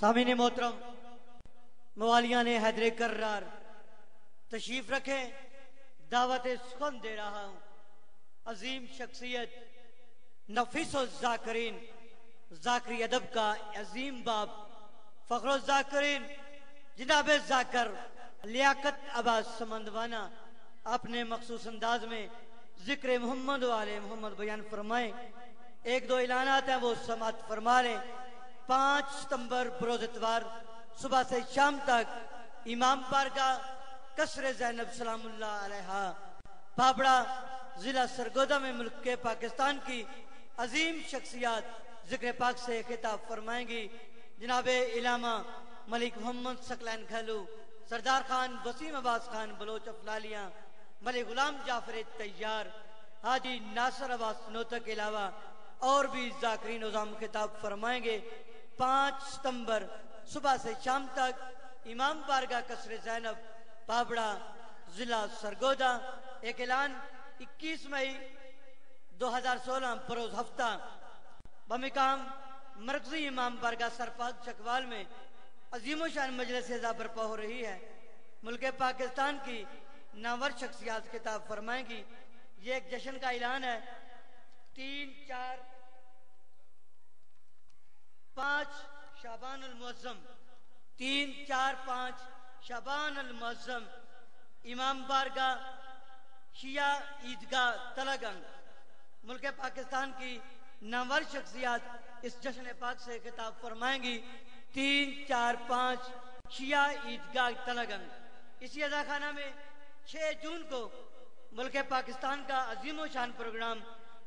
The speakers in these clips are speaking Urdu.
سامعین محترم، موالیاں نے حیدر کرار تشریف رکھیں دعوت سخن دے رہا ہوں۔ عظیم شخصیت نفیس الزاکرین ذاکری ادب کا عظیم باب فخر الزاکرین جناب ذاکر لیاقت عباس سمندوانا اپنے مخصوص انداز میں ذکر محمد والے محمد بیان فرمائیں۔ ایک دو اعلانات ہیں، وہ سماعت فرما لیں۔ پانچ ستمبر بروز اتوار صبح سے شام تک امام بارگاہ کسر زینب سلام اللہ علیہ بابڑا ضلع سرگودہ میں ملک کے پاکستان کی عظیم شخصیات ذکر پاک سے خطاب فرمائیں گی۔ جناب علامہ ملک محمد سکلین کھلو سردار خان وسیم عباس خان بلوچ افلالیاں، ملک غلام جعفر تیار، حاجی ناصر عباس نوتہ کے علاوہ اور بھی ذاکری نظام خطاب فرمائیں گے۔ پانچ ستمبر صبح سے شام تک امام بارگاہ کسر زینب پابڑا ضلع سرگودہ، ایک اعلان، اکیس مئی دو ہزار سولہ بروز ہفتہ۔ بمقام مرکزی امام بارگاہ سرپاگ چکوال میں عظیم و شان مجلس اعزا برپا ہو رہی ہے۔ ملک پاکستان کی ناور شخصیات کتاب فرمائیں گی۔ یہ ایک جشن کا اعلان ہے۔ تین چار پانچ شابان المعظم۔ تین، چار، پانچ شابان المعظم۔ امام بارگاہ، شیعہ عیدگاہ، تلگنگ۔ ملک پاکستان کی نامور شخصیات اس جشن پاک سے خطاب فرمائیں گی۔ تین، چار، پانچ، شیعہ عیدگاہ، تلگنگ۔ اسی ادا خانہ میں چھ جون کو ملک پاکستان کا عظیم و شان پروگرام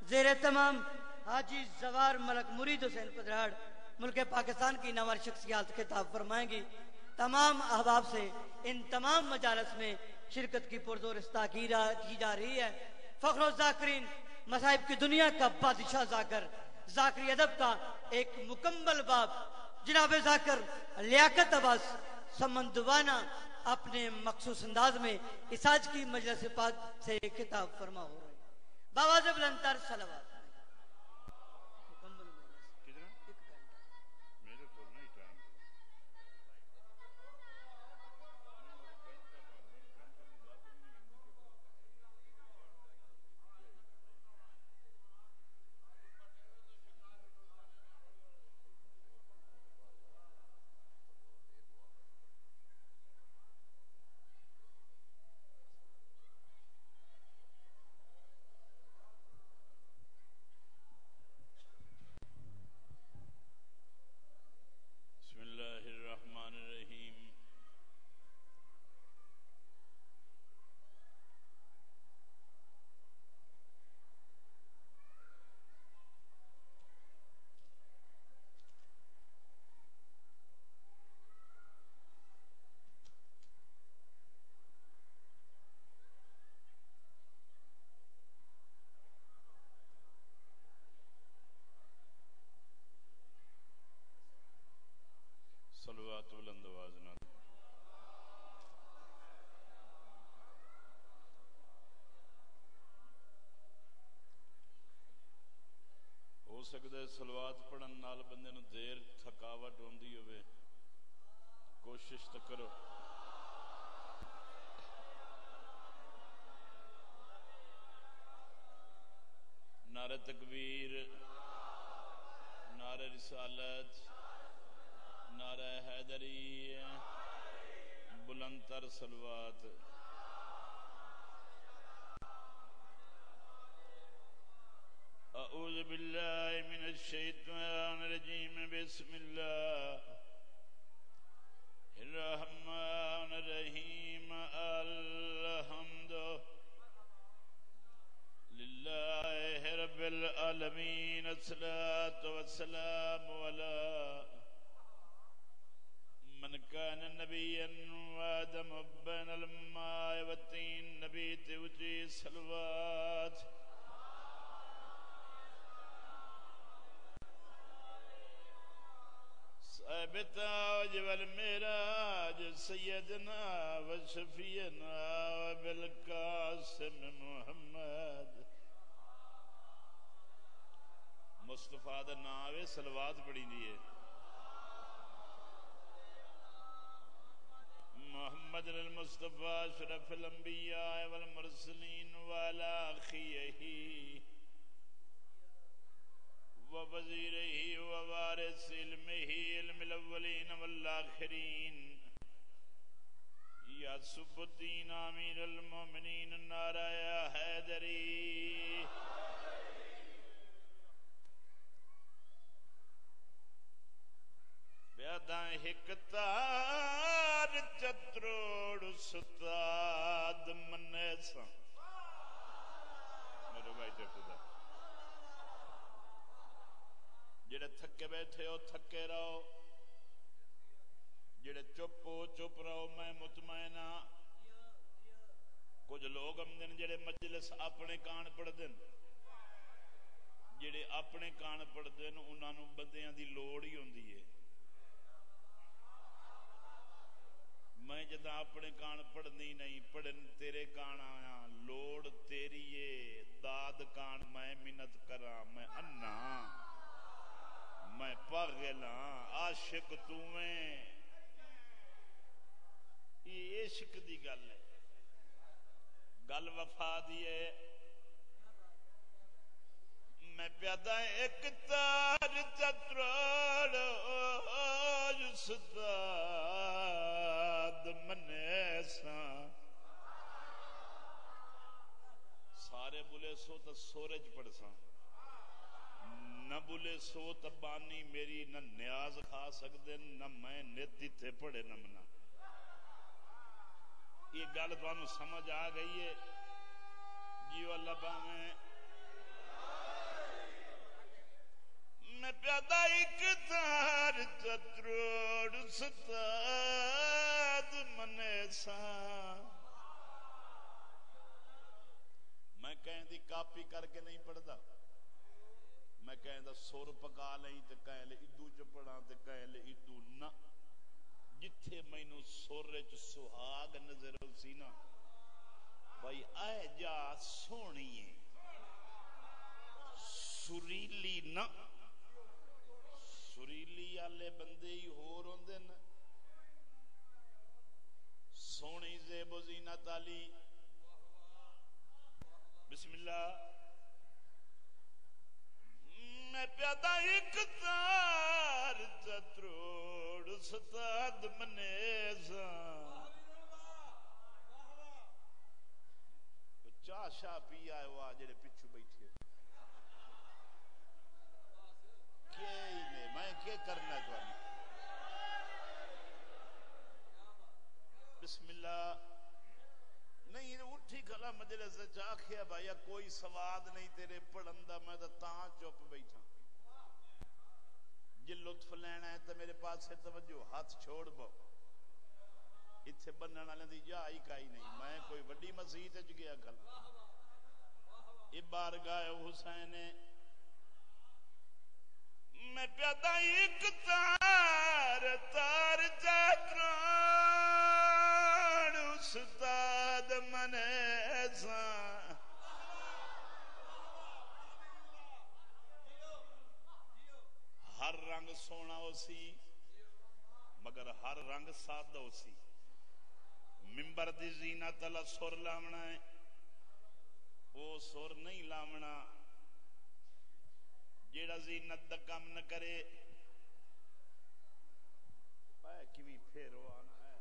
زیر تمام حاجی زوار ملک مرید حسین پدراڑ ملک پاکستان کی نوار شخصیات خطاب فرمائیں گی۔ تمام احباب سے ان تمام مجالس میں شرکت کی پرزور استا کی جا رہی ہے۔ فخر و ذاکرین مصائب کی دنیا کا بادشاہ ذاکر، ذاکری ادب کا ایک مکمل باب جناب ذاکر، لیاقت عباس سمندوانا اپنے مخصوص انداز میں اس آج کی مجلس پاک سے خطاب فرما ہو رہے باواز بلندر صلوات۔ سلوات پڑھن نال بندے نو دیر تھکاوٹ ہوندی ہوئے کوشش تو کرو نعرہ تکبیر نعرہ رسالت نعرہ حیدری بلندر سلوات أعوذ بالله من الشيطان الرجيم. بسم الله الرحمن الرحيم. الحمد لله رب العالمين. الصلاة والسلام على من كان نبيا وآدم بين الماء والتين نبي توجي صلوات صاحب تاج والمعراج سيدنا وشفينا وبالقاسم محمد. مصطفیٰ دا ناوے سلوات پڑی دیئے محمد للمصطفیٰ شرف الانبیاء والمرسلین والا خیہی ووزيره ووارث علمه علم الاولين والاخرين یا سب الدین امیر المومنین نعرہ حیدری بیاداں ہکتار چتروڑ ستاد منے سا میرے بھائی تے خدا۔ جڑے تھکے بیٹھے ہو تھکے رہو جڑے چپ ہو چپ رہو میں مطمئن ہاں کچھ لوگ ہم جڑے مجلس اپنے کان پڑھ دین جڑے اپنے کان پڑھ دین انہاں نو بندیاں دی لوڑ ہی ہوندی ہے میں جدا اپنے کان پڑھنی نہیں پڑھن تیرے کان آیا لوڑ تیری ہے داد کان میں منت کرا میں انا میں پاگل ہاں عاشق تو میں۔ یہ عشق دی گل ہے۔ گل وفا دی ہے۔ میں پیادا ایک تار چتروڑ ستاد منے سا سارے بولے سو تو سورج پڑ نہ بولے سو تو بانی میری نہ نیاز کھا سکتے نہ میں نیتی تھے پڑے نہ منا۔ یہ گل تو سمجھ آ گئی ہے؟ جیو اللہ پاویں میں پیادا ایک تار چتروڑ ستاد منے سا میں کہیں دی کاپی کر کے نہیں پڑھتا میں کہیں دا سور پکا لیں تے کہیں لے ادو چ پڑھا تے کہیں لے ادو نہ۔ جتھے مینو سور چ سہاگ نظر اسی نا۔ بھائی، اے جا سونی ہے۔ سریلی نہ۔ سریلی والے بندے ہی ہور ہوندے نا۔ سونی زیب و زینت علی۔ چتروڑ ستاد منیزا چاہ شاہ پی آئے ہوا جڑے پچھو بیٹھے۔ میں کیا کرنا تو بسم اللہ۔ نہیں اٹھی کھلا مجلس چا کھیا بھائی کوئی سواد نہیں تیرے پڑھن دا، میں تو تاں چپ بیٹھا۔ جی لطف لینا ہے تو میرے پاس سے توجہ، ہاتھ چھوڑ بو اتھے بننے والے دی جا ہی کائی نہیں، میں کوئی وڈی مسیح گیا کھلا یہ بار بارگاہ حسین، میں پیادا ایک تار تار چاتران استاد منے سا ہر رنگ سونا ہو سی، مگر ہر رنگ سادہ ہو سی۔ ممبر دی زینت اللہ سور لامنا ہے۔ وہ سور نہیں لامنا جیڑا زینت دا کم نہ کرے۔ پائے کیوی پھیرو آنا ہے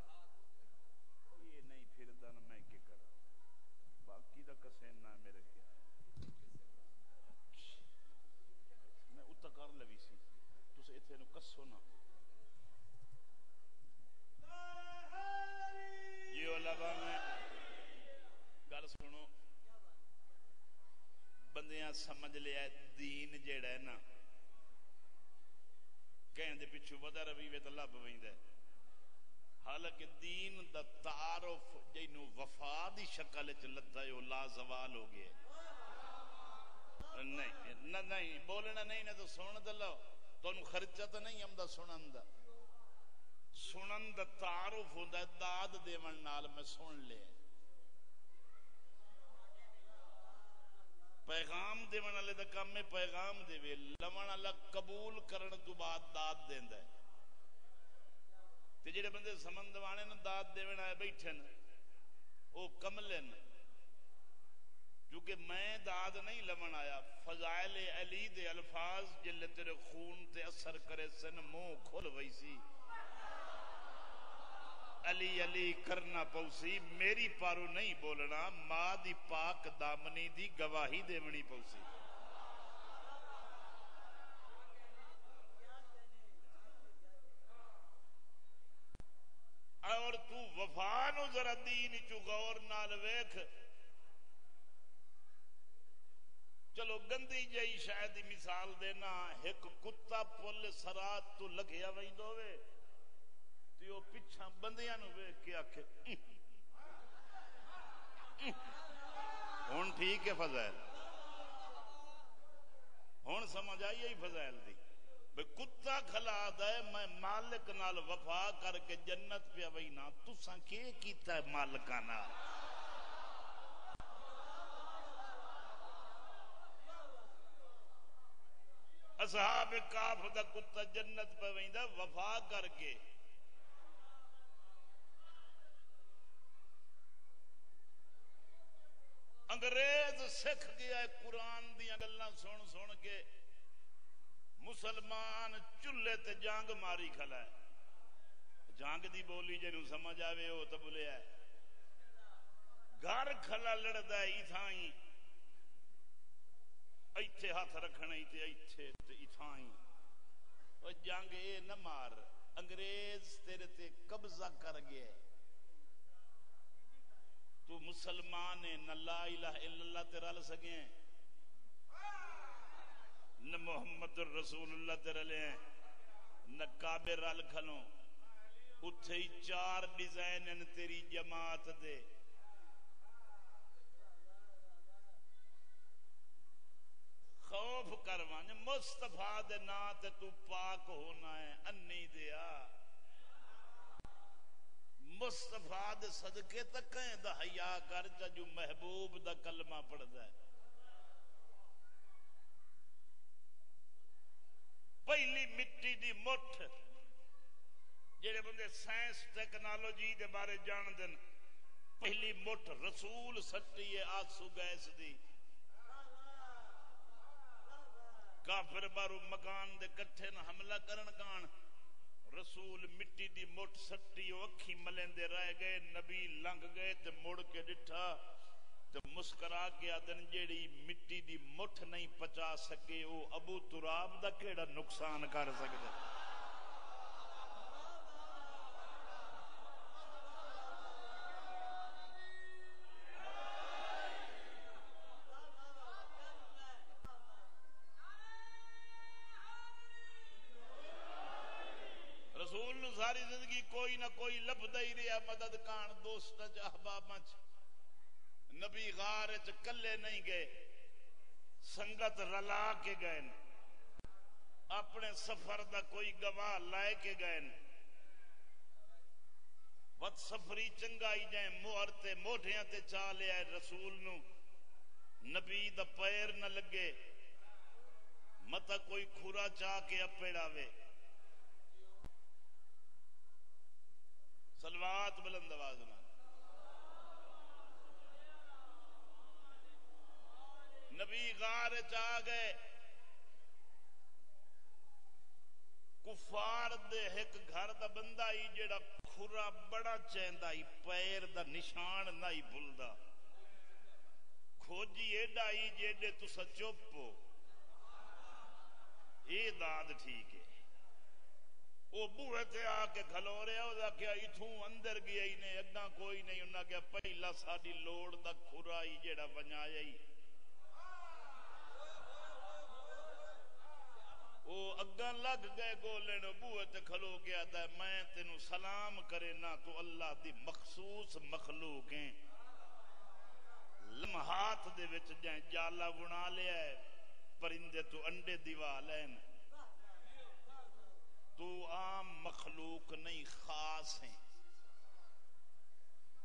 یہ نہیں پھر دن میں کی کرا باقی دا کسین نہ میرے خیال میں اتھا کر لگی سی تو سے اتھے نو کسو نہ یہ لبا میں گل سنو بندیاں سمجھ لیا دین جیڑا ہے نا کہیں دے پچھو ودا رویوے تو لب ویندا ہے۔ حالانکہ دین دا تعارف جینو وفا دی شکل وچ لتا ہے لا زوال ہو گیا نہیں، نہ نہیں، بولنا نہیں، نہ تو سن دلو تانوں خرچہ تو نہیں آمدا سنن دا۔ سنن دا تعارف ہوندا ہے، داد دیون نال میں سن لے پیغام دیون والے دا کام ہے، پیغام دے لون والا قبول کرن تو بعد داد دیندا ہے۔ تے جڑے بندے سمند وانے نو داد دیون آئے بیٹھے نا او کملے نا کیونکہ میں داد نہیں لمن آیا، فضائل علی دے الفاظ جلے تیرے خون تے اثر کرے سن، منہ کھل ویسی۔ علی علی کرنا پوسی، میری پارو نہیں بولنا، ماں دی پاک دامنی دی گواہی دیونی پوسی۔ اور تو وفا نو ذرا دین چو غور نال ویکھ۔ چلو گندی جئی شاید مثال دینا، ایک کتا پل سرات تو لگیا وہیں دووے تو پچھا بندیاں نو ویکھ کے آکھے ہن ٹھیک ہے فضائل۔ ہن سمجھ آئی ہے فضائل دی۔ بے کتا کھلا دے، میں مالک نال وفا کر کے جنت پہ وہی نا، تساں کی کیتا ہے مالکا نال اصحاب کاف دا کتا جنت پہ وہی وفا کر کے۔ انگریز سکھ گیا ہے، قرآن دیا گلنا سن سن کے مسلمان چلے تے جانگ ماری کھلا ہے۔ جانگ دی بولی جنو سمجھ آوے ہو تو بولے ہے۔ گھر کھلا لڑدا ہے، ایتھائیں۔ ایتھے ہاتھ رکھنے تے ایتھے ایتھائیں۔ اور جانگ، اے نہ مار، انگریز تیرے تے قبضہ کر گئے۔ تو مسلمان ہے نہ لا الہ الا اللہ تیرا لسگے ہیں۔ نہ محمد رسول اللہ تیرا لے ہیں، نہ کعبے رل کھلوں۔ اتھے ہی چار ڈیزائن ان تیری جماعت دے۔ خوف کروان، مصطفیٰ دے نات تو پاک ہونا ہے انی دیا مصطفیٰ دے صدقے تک کہیں دا حیاء کر جا جو محبوب دا کلمہ پڑھ دے پہلی مٹی دی مٹھ جڑے بندے سائنس ٹیکنالوجی دے بارے جان دن پہلی مٹھ رسول سٹی ہے آسو گیس دی۔ کافر بارو مکان دے کٹھے نہ حملہ کرن کان۔ رسول مٹی دی مٹ سٹی اکھی ملیندے رہ گئے، نبی لنگ گئے تے مڑ کے ڈٹھا تے مسکرا کے آدن جیڑی مٹی دی مٹھ نہیں پچا سکے، او ابو تراب دا کیڑا نقصان کر سکتے رسول نو ساری زندگی کوئی نہ لبدا ہی رہا مدد کان دوست احباب چ نبی غار چ کلے نہیں گئے، سنگت رلا کے گئے اپنے سفر دا کوئی گواہ لائے کے گئے وقت سفری چنگائی جائیں موہر تے موٹھیاں تے چالے آئے رسول نو۔ نبی دا پیر نہ لگے متا کوئی کھورا چاہ کے اپیڑاوے سلوات بلند آواز نبی غار چاہ گئے۔ کفار دے ایک گھر دا بندہ ہی جڑا کھرا بڑا چیندا ہی، پیر دا نشان نہ ہی بھلدا۔ کھوجی ایڈا ہی جیڈے تسا چپ ہو۔ اے داد ٹھیک ہے۔ وہ بوہے تے آ کے کھلو رہا وہ کیا اتھوں اندر گیا ہی نہیں اگاں کوئی نہیں۔ انہاں کیا پہلا ساڈی لوڑ دا کھرا ہی جیڑا ونجایا ہی وہ اگاں لگ گئے گولے نو بوہے تے کھلو گیا تھا میں تینو سلام کرے، نہ تو اللہ دی مخصوص مخلوق ہیں۔ لمحات دے وچ جائیں، جالا بنا لیا ہے، پرندے تو انڈے دیوا لین تو عام مخلوق نہیں، خاص ہیں۔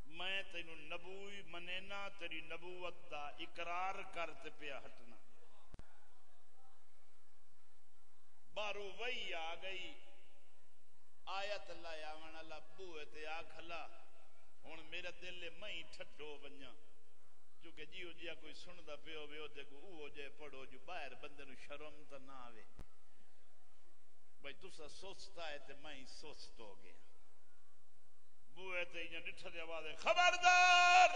میں تینو نبوی منینا، تیری نبوت دا اقرار کرتے پیا ہٹنا۔ بارو وہی آ گئی۔ آیت اللہ آمن اللہ، بوئے تے آکھلا ہن میرا دل میں ہی ٹھڈو ونجا چونکہ جیو جیا کوئی سندا پیو وے او تے کو او جے پڑھو جو باہر بندے نو شرم تے نہ آوے۔ بھائی تسا سوچتا ہے تے میں ہی ہو گیا بوئے تے یہ ڈٹھا دے آواز خبردار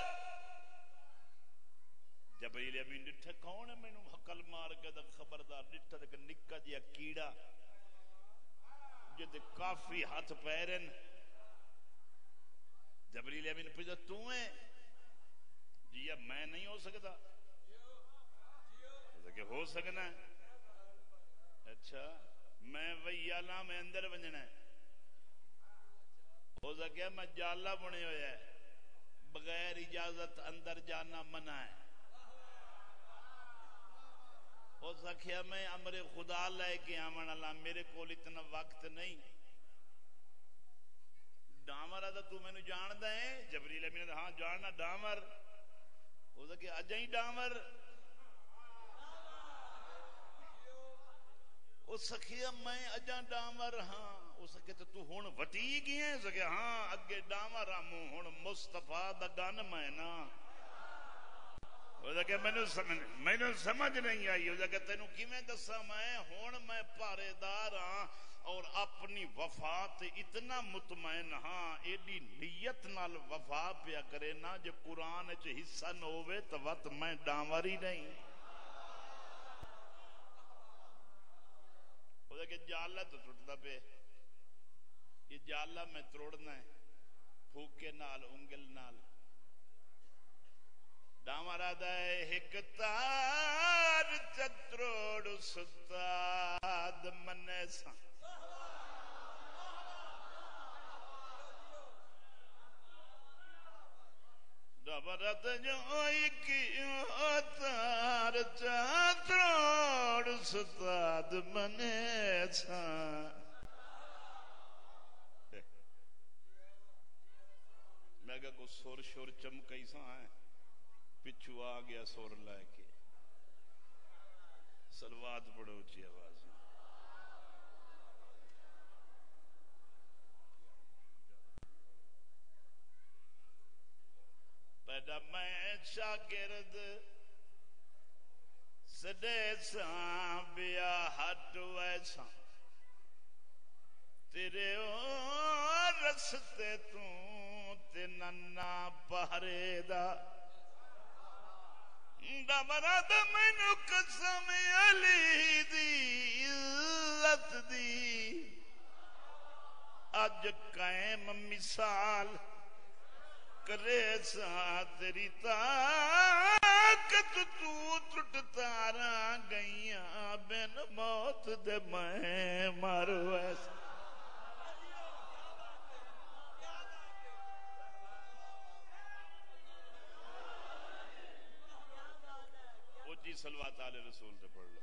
جبریل امین ڈٹھا کون ہے مینوں حقل مار کے تے خبردار ڈٹھا تے نکا جیا کیڑا جو کافی ہاتھ پیرن جبریل امین پوچھا تو ہے جی میں نہیں ہو سکتا کہ ہو سکنا ہے اچھا میں وہی آلہ میں اندر بنجنا ہے۔ ہو سکیا میں جالا بنے ہویا ہے بغیر اجازت اندر جانا منع ہے۔ ہو سکیا میں امر خدا لے کے آمن اللہ، میرے کول اتنا وقت نہیں۔ ڈامر آدھا تو میں نے جان دے جبریل امین ہاں جاننا ڈامر۔ ہو سکیا اجائی ڈامر۔ او سکھیا میں اجا ڈامر ہاں او سکے تو ہون وٹی گئی ہیں سکے ہاں اگے ڈامر ہاں، ہوں ہون مصطفیٰ دا گن میں نا۔ وہ کہ مینوں سمجھ مینوں سمجھ نہیں آئی وہ کہ تینوں کیویں دسا میں؟ ہن میں پارے دار ہاں اور اپنی وفا تے اتنا مطمئن ہاں ایڈی نیت نال وفا پیا کرے نا جو قرآن وچ حصہ نہ ہوے تو وقت میں ڈاور ہی نہیں۔ وہ کہ جالا تو ٹوٹتا پہ یہ جالا میں توڑنا ہے پھوکے نال، انگل نال۔ ڈامرا دے ایک تار چتروڑ ستاد منے سا ڈامرا جو ایک تار چتروڑ ستاد منے سا میں کہا کو سور شور چمکئی سا ہے پچھو آ گیا سور لے کے سلوات پڑھو اچھی آواز میں میں شاگرد سڈے ساں بیا ہٹ ویسا تیرے او رستے تو تے ننا پہرے دا۔ ڈبرا مینو قسم علی دی عزت دی۔ اج قائم مثال کرے سا تیری طاقت، تو ٹوٹ تارا گئیاں، بن موت دے میں مارو ایسا جی سلوات آل رسول تے پڑھ لو۔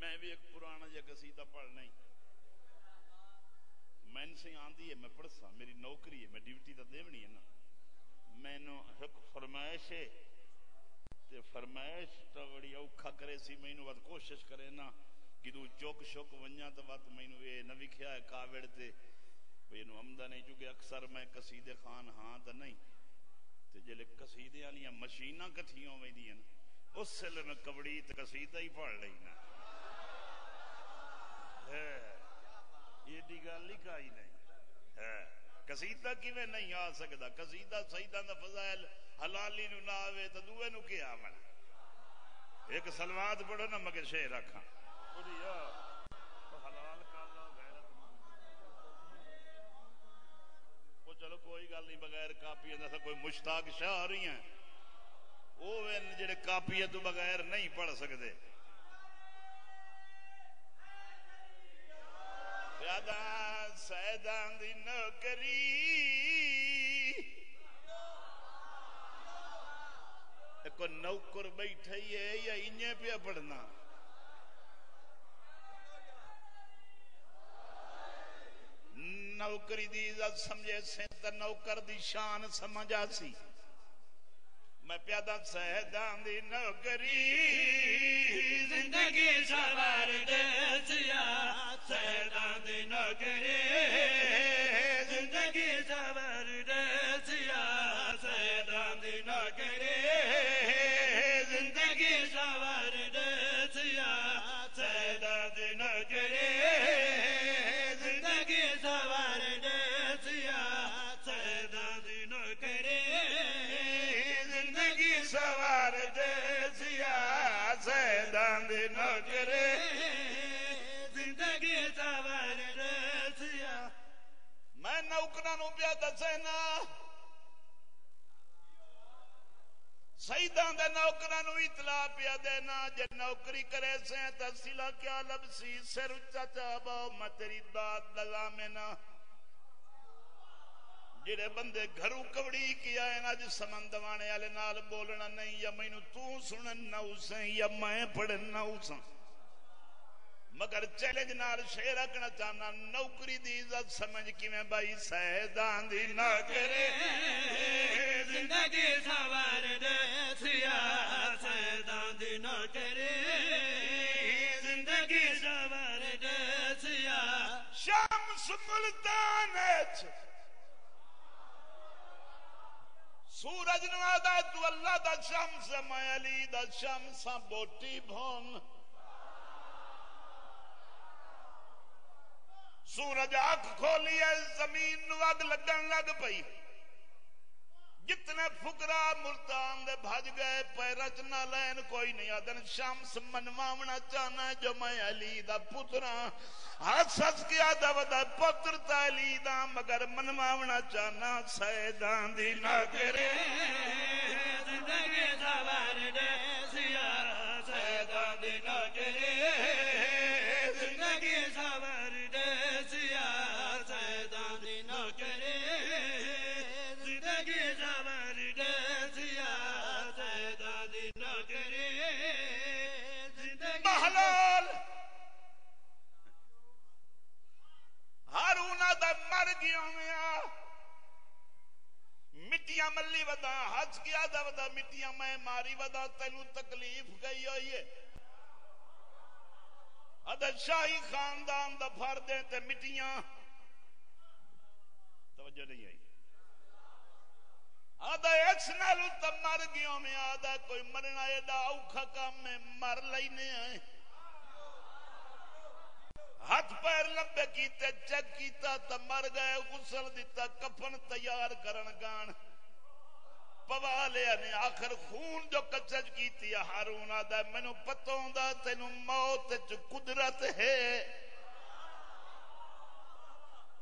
میں بھی ایک پرانا جا قصیدہ پڑھنا ہی۔ میں سے آندھی ہے میں پڑھ سا میری نوکری ہے میں ڈیوٹی تا دیونی ہے نا میں نو ایک فرمائش ہے تے فرمائش تا بڑی اوکھا کرے سی میں نو وقت کوشش کرے نا کہ دو چوک شوک ونجا تا وقت میں نو یہ نوی کھیا ہے کاوڑ تے بھئی نو عمدہ نہیں چونکہ اکثر میں قصیدے خان ہاں تا نہیں تے جلے قصیدے آلیاں مشینہ کتھیوں میں دیا اس سے لیے میں کبڑی تے قصیدہ ہی پڑھ لئی نا ہے یہ دیگال لکھا ہی نہیں قصیدہ کی میں نہیں آ سکتا؟ قصیدہ سیدہ دا فضائل حلالی نو ناوے تا دوے نو کیا منا ایک سلوات پڑھو نا مگر شہر رکھا پوری یا چلو کوئی گل نہیں، بغیر کاپی اندر کوئی مشتاق شاہ رہی ہیں۔ وہ جڑے کاپی تو بغیر نہیں پڑھ سکتے۔ رادا سیدان دی نوکری۔ کو نوکر بیٹھے ہے یا انہیں پہ پڑھنا۔ نوکری دی عزت سمجھے سے تا نوکر دی شان سمجھا سی۔ میں پیادہ سہدان دی نوکری زندگی سوار دیسیا سہدان دی نوکری زندگی سوار نوکرا نو اطلاع پیا دینا جے نوکری کرے سے تا کیا لبسی سر چاچا باؤ میں تیری داد لگا میں نا جڑے بندے گھروں کبڑی کیا ہے نا جس سمندوانے والے نال بولنا نہیں یا مینوں تو سنن نہ اسیں یا میں پڑھن نہ اسیں مگر چیلنج نال شیر رکھنا چاہنا نوکری دی عزت سمجھ کیویں بھائی سہدان دی نوکری زندگی سوار دسیا سیدان دی نوکری زندگی سوار دسیا شمس ملتان وچ۔ سورج نوادا تو اللہ دا شمس، میں علی دا شمس ہاں بوٹی بھون۔ سورج آنکھ کھولی ہے، زمین نو اگ لگن لگ پئی۔ جتنے فقرا ملتان دے بھج گئے پیرچ نہ لین کوئی نہیں۔ آدن شمس منواونا چاہنا جو میں علی دا پترا ہس ہس کیا دا ودا پتر تا علی دا، مگر منواونا چاہنا سیدان دی نہ کرے زندگی سوار سیدان دی نوکری مر گیا میں مٹیاں ملی ودا ہج گیا دا ودا، مٹیاں میں ماری ودا تینو تکلیف گئی ہوئی ہے۔ ادا شاہی خاندان دا فردے تے مٹیاں۔ توجہ نہیں آئی۔ آدھا ایکس نالو تب مر گیا میں آدھا کوئی مرنا ایڈا اوکھا کام میں مر لینے آئے ہاتھ پیر لمبے کیتے چیک کیتا تا مر گئے، غسل دیتا کفن تیار کرن گان۔ پوا لیا نے آخر خون جو کچج کیتی ہارون آدھا مینو پتہ ہوندا تینو موت چ قدرت ہے۔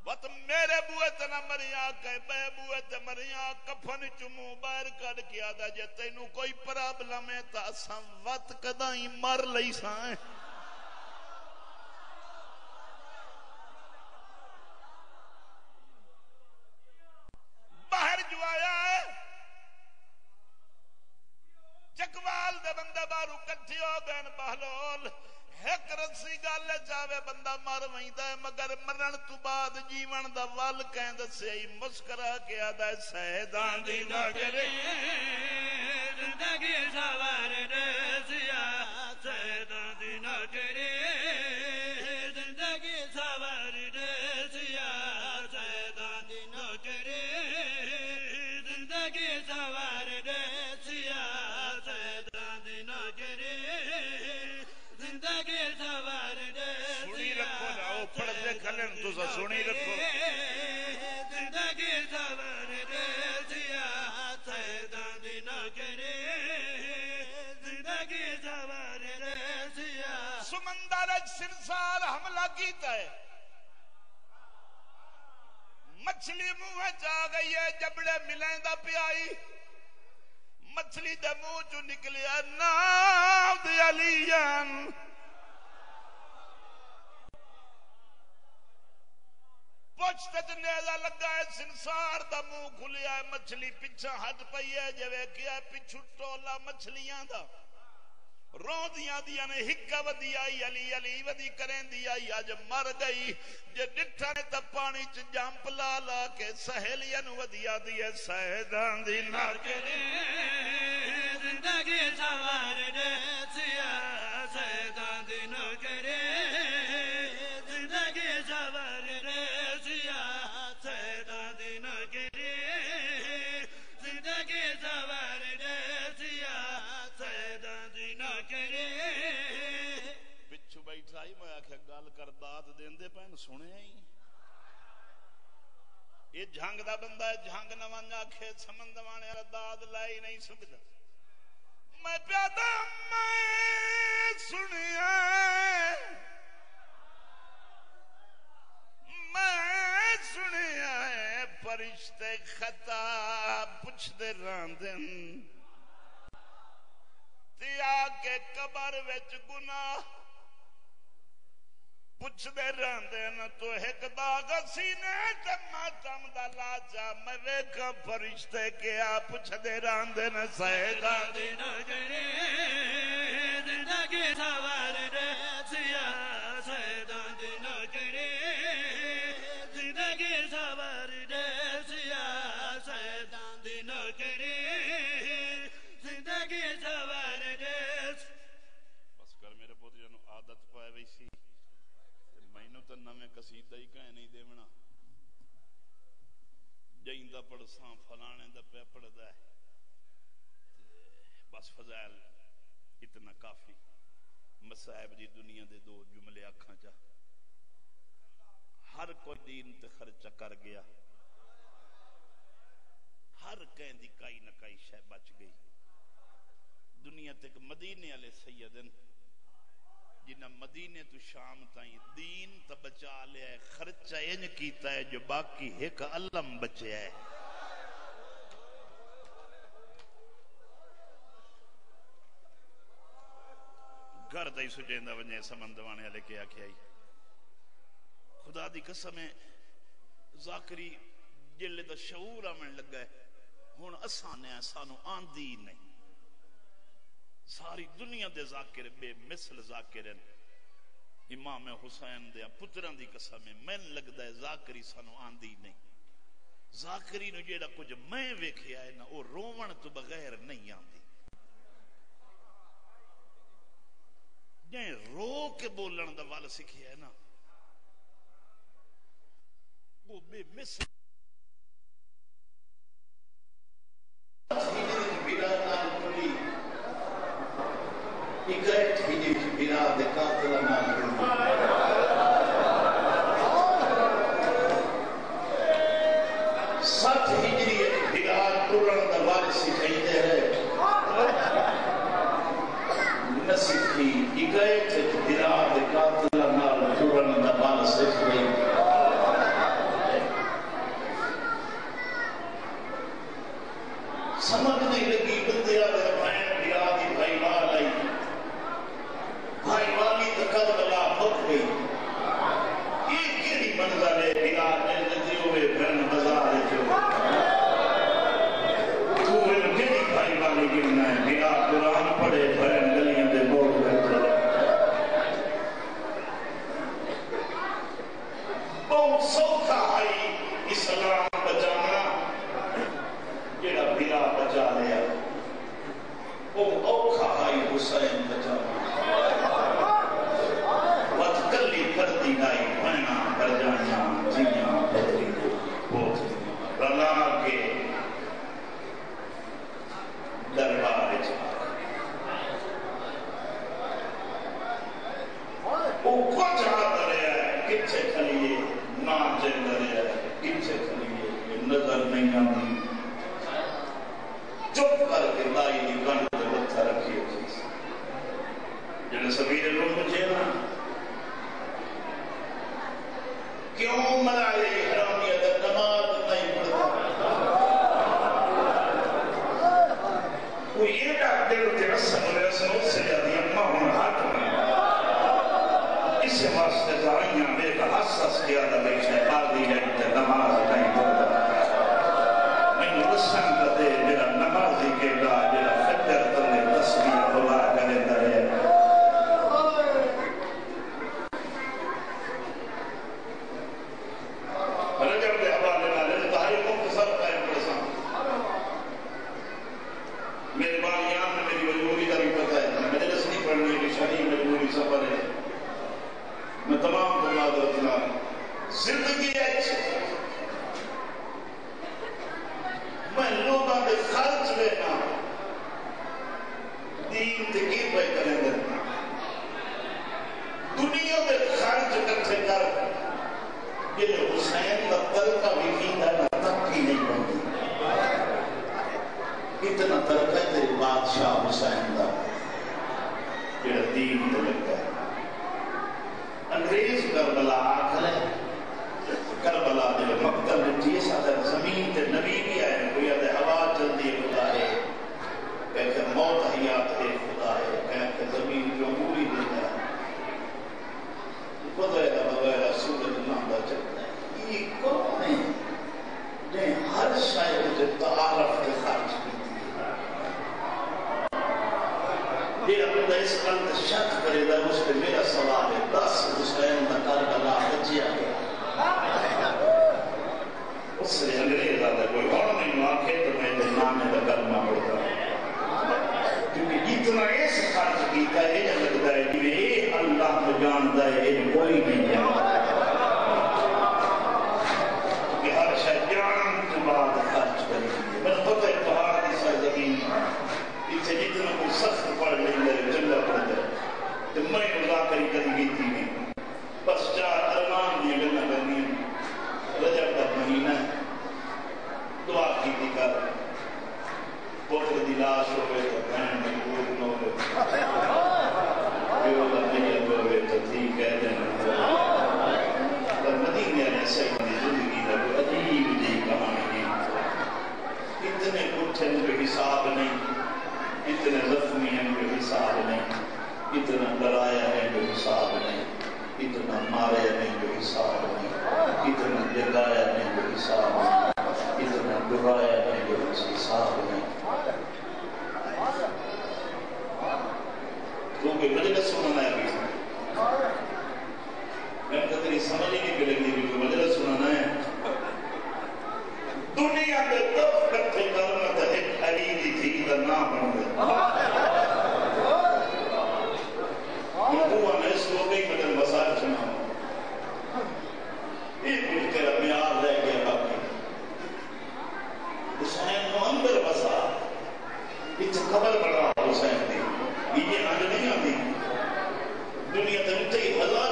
بت میرے بوئے تے نہ مریا کہ بے بوئے تے مریا کفن چمو باہر کڈ کے آدا جے تینو کوئی پرابلم ہے تا اساں وت کداں مر لئی ساں باہر جو آیا ہے چکوال دے بندے بارو کٹھی ہو گئے نے بہلول ایک رسی گل چاہے بندہ مر ویندا ہے مگر مرن تو بعد جیون دا ول کہیں دسے ہی مسکرا کے آدا سہدان دی کیتا ہے۔ مچھلی منہ چ آ گئی ہے، جبڑے ملیں دا پیائی مچھلی دے منہ چ نکلیا نام دی علیان پوچھ نیزا لگا ہے، سنسار دا منہ کھلیا ہے، مچھلی پیچھے ہٹ پئی ہے، جے ویکھیا ہے ٹولا مچھلیاں دا۔ روندیاں دیا نے، ہکا ودی آئی، علی علی ودی کریں دی آئی، آج مر گئی۔ جے ڈٹھا نے تا پانی چ جمپ لا لا کے سہیلیاں نو ودی دی ہے سہدان دی نہ کرے زندگی سوار دے سیا دیندے پین سنے ہی یہ جھنگ دا بندہ ہے جھنگ نہ ونجا کھے سمند وانے والا داد لائی نہیں سکتا میں پیادا میں سنیا میں سنیا ہے فرشتے خطا پوچھ دے راندن تیا کے قبر وچ گناہ پوچھ دے رہندے نا تو ایک داغ سینے تے ماتم دا لاجا میں ویکھا فرشتے کیا پوچھ دے رہندے نا سہیدا دی نہ کرے زندگی سوار دے سیا سیدان قصیدہ ہی کہیں نہیں دیونا جائندہ پڑھساں فلانے دا پہ پڑھدا ہے بس فضائل اتنا کافی مصائب دی دنیا دے دو جملے آکھاں چا ہر کوئی دین تے خرچہ کر گیا ہر کہیں دی کائی نہ کائی شے بچ گئی دنیا تک مدینے والے سیدن جنہ مدینے تو شام تائیں دین تا بچا لیا ہے، خرچہ انج کیتا ہے، جو باقی ایک علم بچیا ہے۔ گھر دائی سجیندہ ونجے سمندوانے والے کیا کیا ہی خدا دی قسم ہے، ذاکری جلے دا شعور آمن لگا ہے۔ ہون اسانے ہیں سانو آندی ہی نہیں۔ ساری دنیا دے ذاکر بے مثل ذاکر ہیں۔ امام حسین دے پتران دی قسم ہے، میں لگدا ہے ذاکری سانو آندی نہیں۔ ذاکری نو جیڑا کچھ میں ویکھیا ہے نا وہ روون تو بغیر نہیں آندی۔ جائیں رو کے بولن دا وال سکھیا ہے نا، وہ بے مثل۔ Thank you. incorrect BJP Bina of the Council of Management. اس واسطے دائیاں بے کا حساس حسین نو بسا وچ قبر بڑا حسین دی، یہ اج نہیں آتی۔ دنیا تے ہزار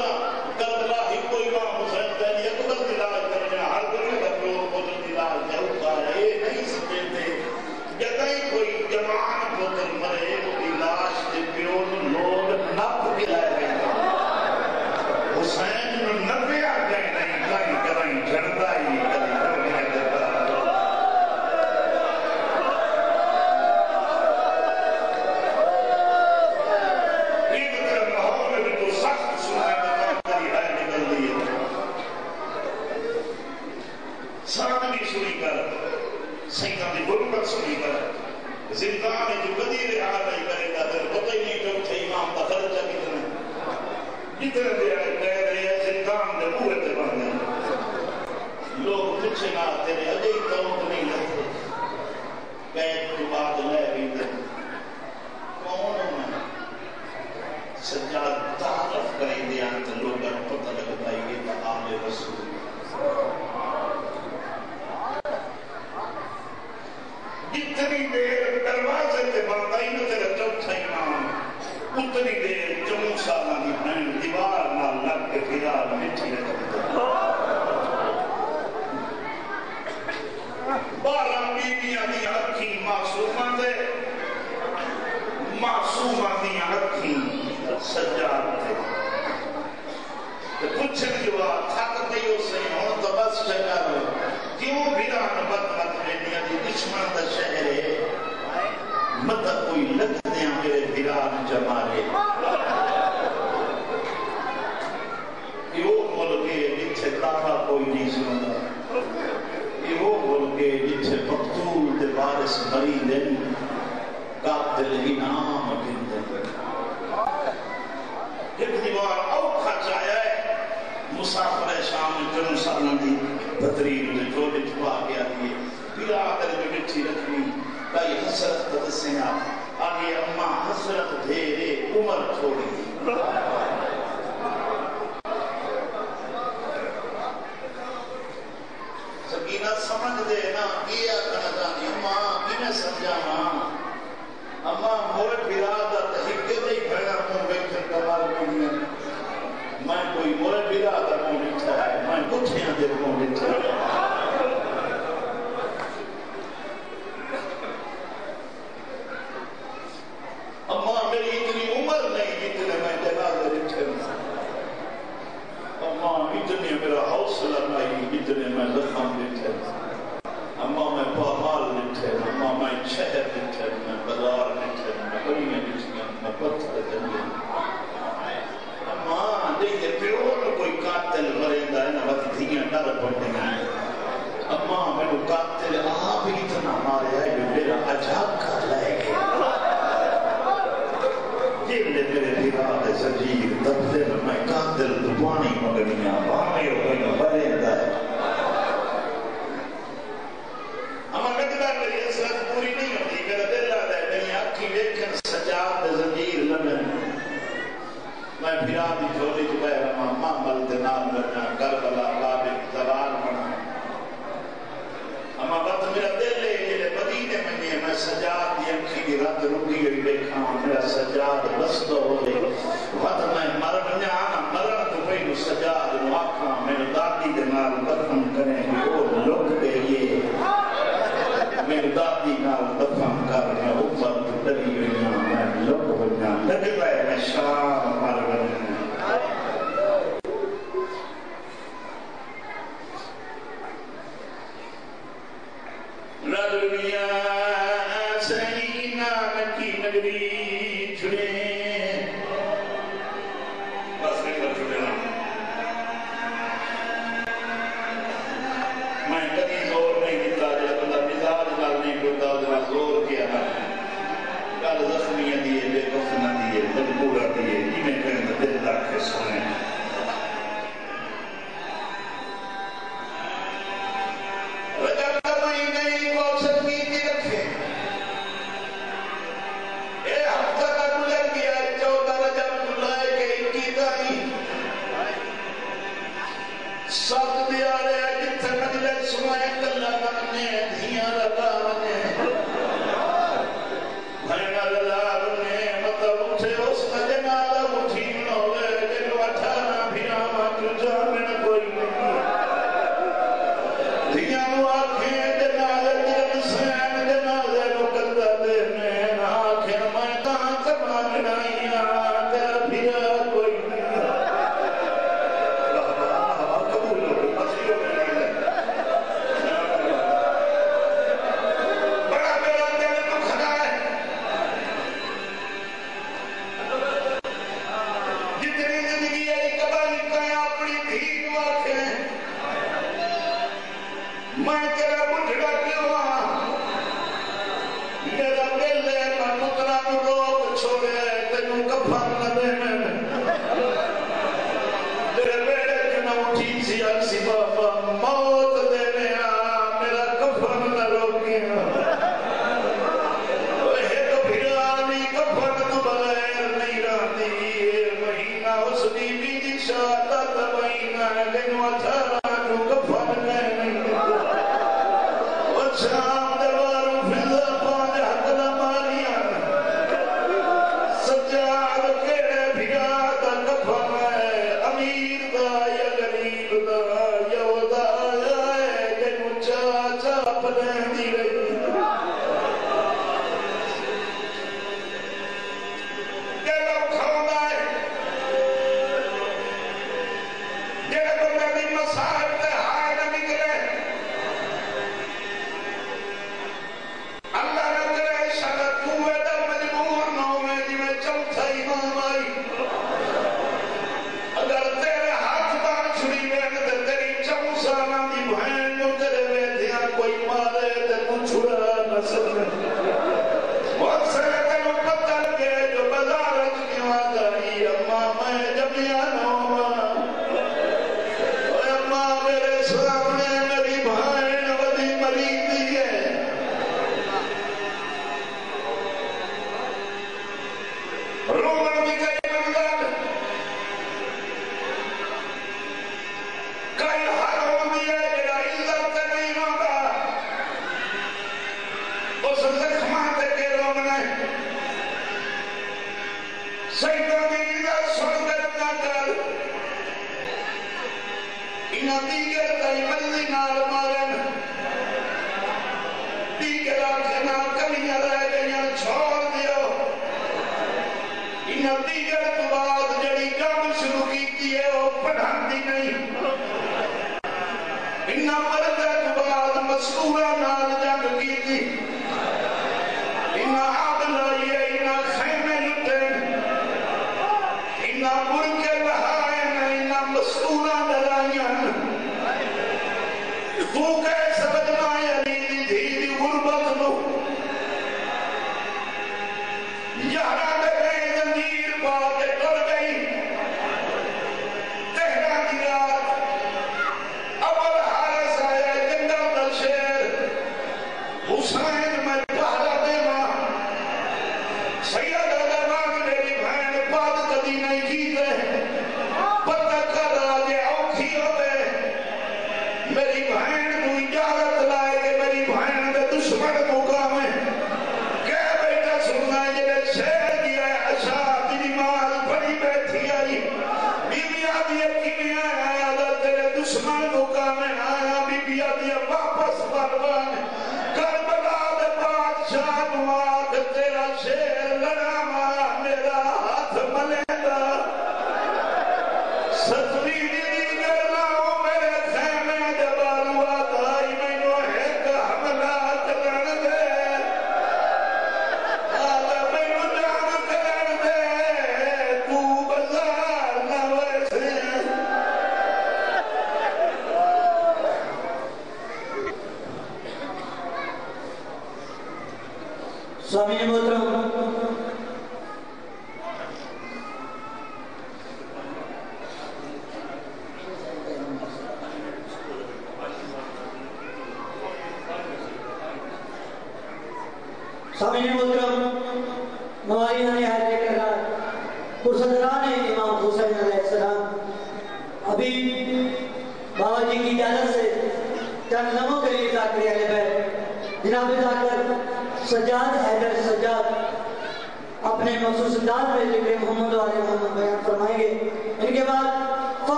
بعد جہی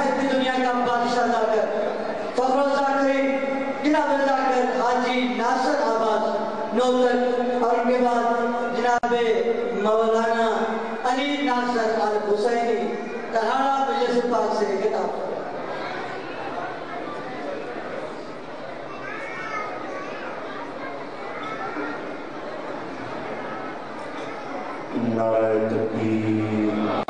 صاحب دنیا کا بادشاہ ذاکر، فخر ذاکر، جناب ذاکر حاجی ناصر آباد نوتر اور ان کے بعد جناب مولانا علی ناصر اور حسینی تہارا مجلس پاک سے کتاب نعرہ تکبیر۔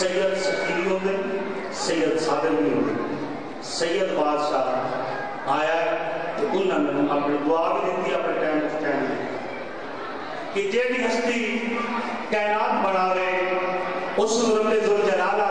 سید سکیری ہوتے سید صادر بھی ہوتے سید بادشاہ آیا ہے تو انہوں نے اپنے دعا بھی دیتی، اپنے ٹائم آف ٹائم کہ جیڑی ہستی کائنات بنا رہے، اس مرمے ذوالجلالہ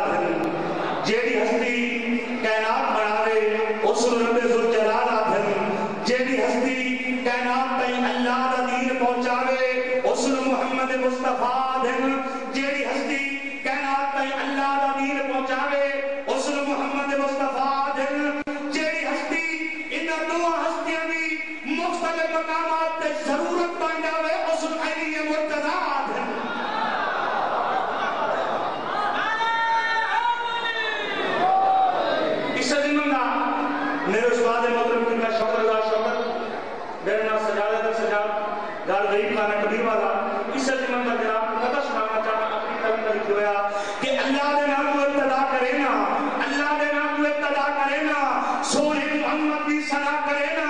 محمد کی سنا کرے نا۔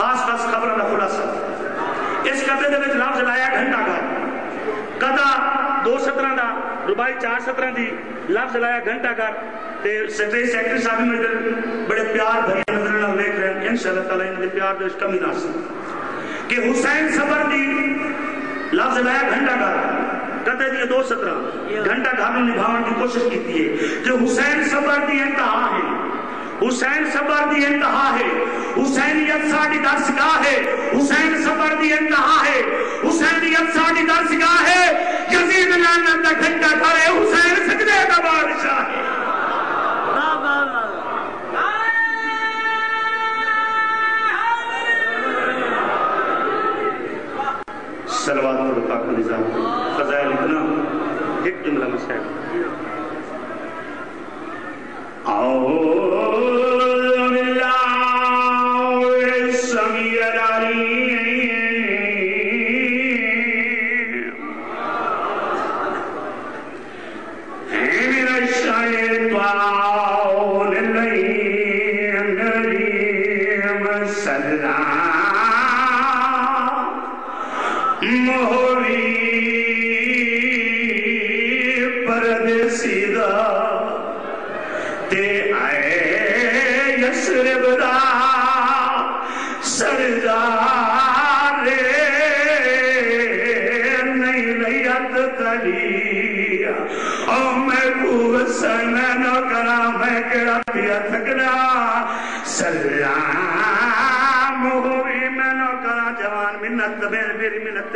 خاص خاص خبر کا خلاصہ۔ اس قطعے دے وچ لفظ لایا گھنٹہ گھر قطع دو سترہ دا ربائی چار سترہ دی لفظ لایا گھنٹہ گھر تے سیکرٹری سیکرٹری صاحب میں بڑے پیار بھری نظر نال دیکھ رہے ہیں۔ انشاءاللہ تعالی ان دے پیار دے کمی نہ سی کہ حسین صبر دی لفظ لایا گھنٹہ گھر قطعے دی دو سترہ گھنٹہ گھر میں نبھاون کی کوشش کیتی ہے۔ جو حسین صبر دی انتہا ہے۔ حسین صبر دی انتہا ہے۔ حسینیت ساڑی درسگاہ ہے۔ حسین صبر دی انتہا ہے۔ حسینیت ساڑی درسگاہ ہے۔ یزید لعنت دا گھنٹہ کرے حسین سجدے دا بادشاہ ہے۔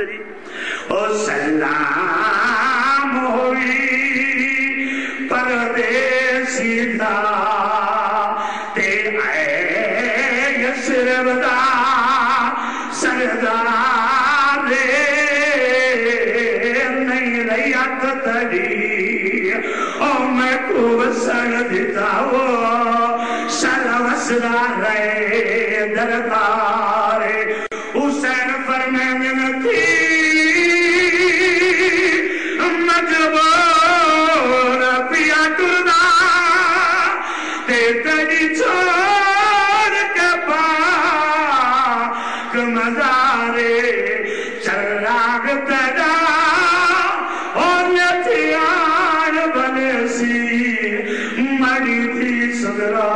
میری تیری چھوڑ کے پاک مزارے چراغ تیرا اور یتیان بنے سی مری تھی سگرا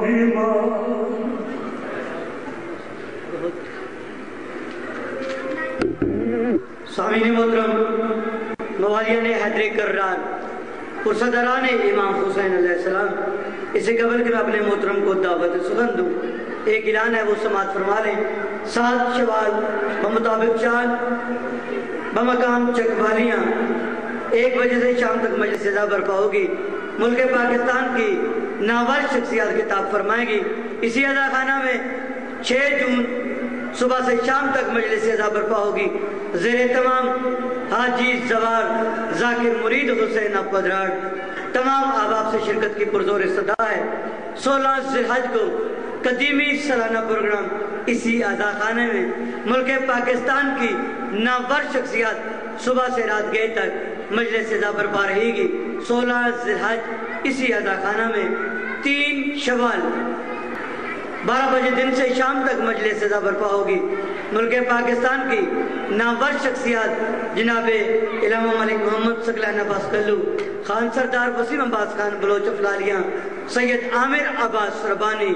بیمار محترم حیدر امام حسین علیہ السلام اسے قبل کہ میں اپنے محترم کو دعوت سخن دوں ایک اعلان ہے، وہ سماعت فرما لیں۔ سات شوال، بمطابق چال بمقام چکوالیاں۔ ایک بجے سے شام تک مجلس سزا برپا ہوگی۔ ملک پاکستان کی ناور شخصیات خطاب فرمائے گی۔ اسی ادا خانہ میں چھ جون صبح سے شام تک مجلس ادا برپا ہوگی۔ زیر تمام حاجی زوار ذاکر مرید حسین اپدراڑ تمام احباب سے شرکت کی پرزور صدا ہے۔ سولہ ذلحج کو قدیمی سالانہ پروگرام اسی ادا خانے میں ملک پاکستان کی ناور شخصیات صبح سے رات گئے تک مجلس ادا برپا رہے گی۔ سولہ ذلحج اسی ادا خانہ میں تین شوال بارہ بجے دن سے شام تک مجلس سزا برپا ہوگی۔ ملک پاکستان کی نامور شخصیات جناب علامہ ملک محمد سکلین عباس کلو، خان سردار وسیم عباس خان، بلوچ افلالیاں سید عامر عباس ربانی